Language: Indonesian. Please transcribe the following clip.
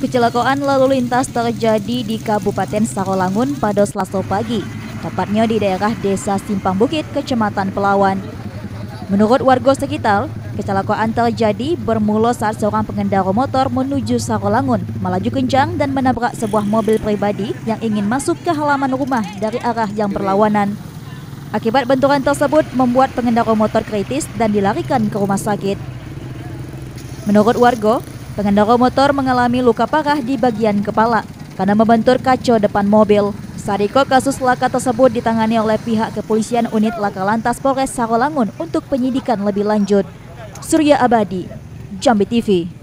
Kecelakaan lalu lintas terjadi di Kabupaten Sarolangun pada Selasa pagi, tepatnya di daerah Desa Simpang Bukit, Kecamatan Pelawan. Menurut warga sekitar, kecelakaan terjadi bermula saat seorang pengendara motor menuju Sarolangun melaju kencang dan menabrak sebuah mobil pribadi yang ingin masuk ke halaman rumah dari arah yang berlawanan. Akibat benturan tersebut membuat pengendara motor kritis dan dilarikan ke rumah sakit. Menurut warga, Pengendara motor mengalami luka parah di bagian kepala karena membentur kaca depan mobil. Sariko kasus laka tersebut ditangani oleh pihak kepolisian unit laka lantas Polres Sarolangun untuk penyidikan lebih lanjut. Surya Abadi, Jambi TV.